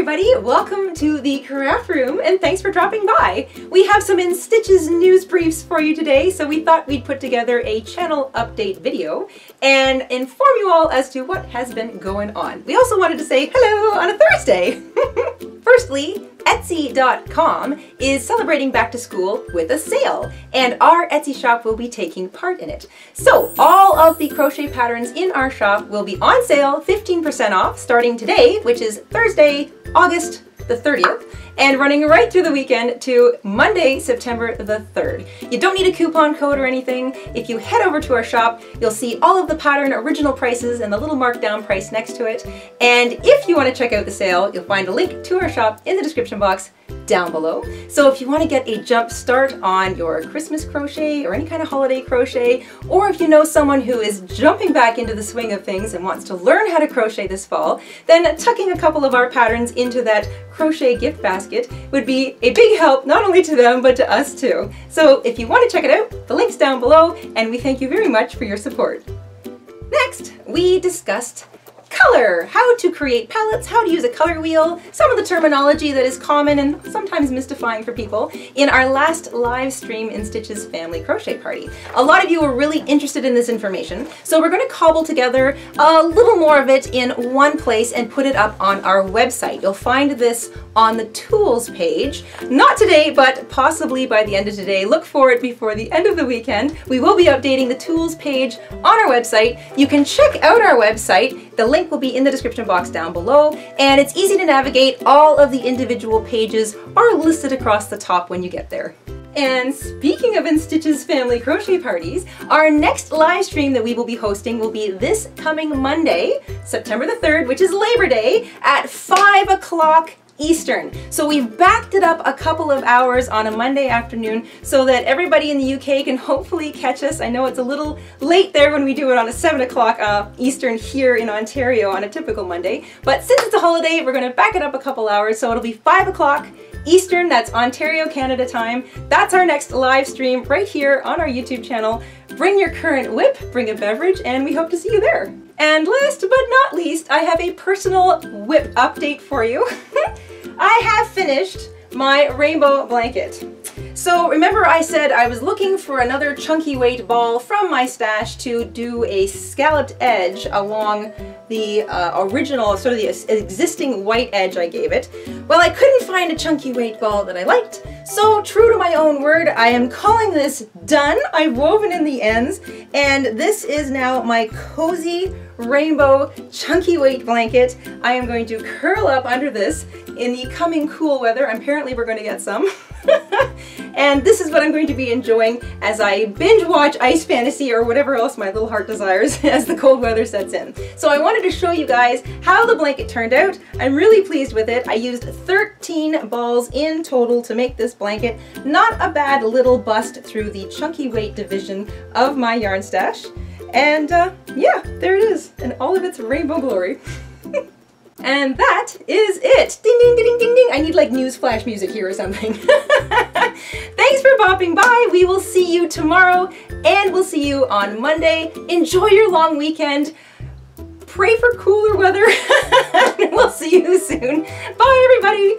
everybody, welcome to the craft room and thanks for dropping by. We have some InStitches news briefs for you today, so we thought we'd put together a channel update video and inform you all as to what has been going on. We also wanted to say hello on a Thursday. Firstly, Etsy.com is celebrating back to school with a sale, and our Etsy shop will be taking part in it. So all of the crochet patterns in our shop will be on sale, 15% off, starting today, which is Thursday, August the 30th, and running right through the weekend to Monday, September the 3rd. You don't need a coupon code or anything. If you head over to our shop, you'll see all of the pattern original prices and the little markdown price next to it. And if you want to check out the sale, you'll find a link to our shop in the description box down below. So if you want to get a jump start on your Christmas crochet or any kind of holiday crochet, or if you know someone who is jumping back into the swing of things and wants to learn how to crochet this fall, then tucking a couple of our patterns into that crochet gift basket would be a big help not only to them but to us too. So if you want to check it out, the link's down below and we thank you very much for your support. Next, we discussed color, how to create palettes, how to use a color wheel, some of the terminology that is common and sometimes mystifying for people in our last live stream InStitches Family Crochet Party. A lot of you were really interested in this information, so we're going to cobble together a little more of it in one place and put it up on our website. You'll find this on the tools page. Not today, but possibly by the end of today. Look for it before the end of the weekend. We will be updating the tools page on our website. You can check out our website. The link will be in the description box down below, and it's easy to navigate. All of the individual pages are listed across the top when you get there. And speaking of InStitches family crochet parties, our next live stream that we will be hosting will be this coming Monday, September the 3rd, which is Labor Day, at 5 o'clock Eastern. So we've backed it up a couple of hours on a Monday afternoon so that everybody in the UK can hopefully catch us. I know it's a little late there when we do it on a 7 o'clock uh, Eastern here in Ontario on a typical Monday. But since it's a holiday, we're going to back it up a couple hours so it'll be 5 o'clock Eastern, that's Ontario, Canada time. That's our next live stream right here on our YouTube channel. Bring your current WIP, bring a beverage, and we hope to see you there. And last but not least, I have a personal WIP update for you. I have finished my rainbow blanket. So remember I said I was looking for another chunky weight ball from my stash to do a scalloped edge along the uh, original, sort of the existing white edge I gave it. Well, I couldn't find a chunky weight ball that I liked, so true to my own word, I am calling this done. I've woven in the ends, and this is now my cozy rainbow chunky weight blanket. I am going to curl up under this in the coming cool weather. Apparently we're going to get some. and this is what I'm going to be enjoying as I binge watch Ice Fantasy or whatever else my little heart desires as the cold weather sets in. So I wanted to show you guys how the blanket turned out. I'm really pleased with it. I used 13 balls in total to make this blanket. Not a bad little bust through the chunky weight division of my yarn stash. And uh, yeah, there it is, in all of its rainbow glory. and that is it. Ding, ding, ding, ding, ding. I need like news flash music here or something. Thanks for popping by. We will see you tomorrow and we'll see you on Monday. Enjoy your long weekend. Pray for cooler weather. we'll see you soon. Bye, everybody.